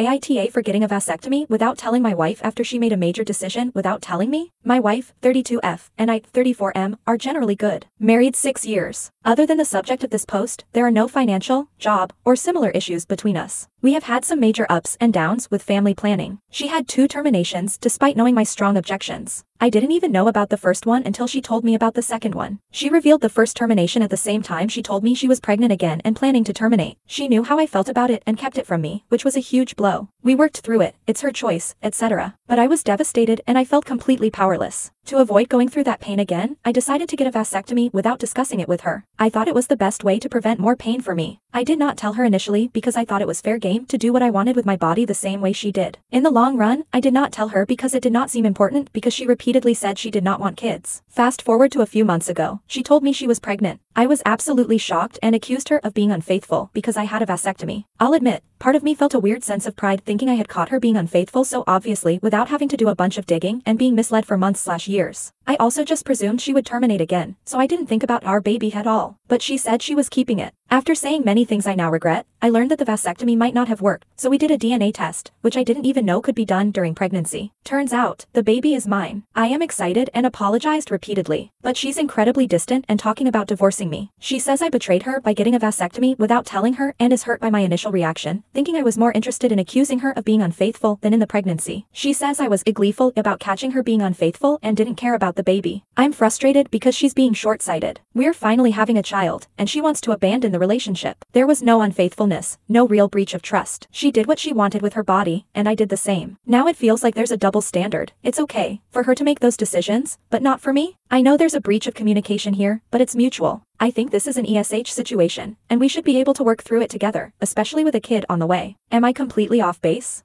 AITA for getting a vasectomy without telling my wife after she made a major decision without telling me? My wife, 32F, and I, 34M, are generally good. Married 6 years. Other than the subject of this post, there are no financial, job, or similar issues between us. We have had some major ups and downs with family planning. She had two terminations despite knowing my strong objections. I didn't even know about the first one until she told me about the second one. She revealed the first termination at the same time she told me she was pregnant again and planning to terminate. She knew how I felt about it and kept it from me, which was a huge blow. We worked through it, it's her choice, etc. But I was devastated and I felt completely powerless. To avoid going through that pain again, I decided to get a vasectomy without discussing it with her. I thought it was the best way to prevent more pain for me. I did not tell her initially because I thought it was fair game to do what I wanted with my body the same way she did. In the long run, I did not tell her because it did not seem important because she repeatedly said she did not want kids. Fast forward to a few months ago, she told me she was pregnant. I was absolutely shocked and accused her of being unfaithful because I had a vasectomy. I'll admit, part of me felt a weird sense of pride thinking I had caught her being unfaithful so obviously without having to do a bunch of digging and being misled for months slash years. I also just presumed she would terminate again, so I didn't think about our baby at all. But she said she was keeping it. After saying many things I now regret, I learned that the vasectomy might not have worked, so we did a DNA test, which I didn't even know could be done during pregnancy. Turns out, the baby is mine. I am excited and apologized repeatedly, but she's incredibly distant and talking about divorcing me. She says I betrayed her by getting a vasectomy without telling her and is hurt by my initial reaction, thinking I was more interested in accusing her of being unfaithful than in the pregnancy. She says I was gleeful about catching her being unfaithful and didn't care about the baby. I'm frustrated because she's being short-sighted. We're finally having a child, and she wants to abandon the relationship. There was no unfaithfulness, no real breach of trust. She did what she wanted with her body, and I did the same. Now it feels like there's a double standard. It's okay for her to make those decisions, but not for me. I know there's a breach of communication here, but it's mutual. I think this is an ESH situation, and we should be able to work through it together, especially with a kid on the way. Am I completely off base?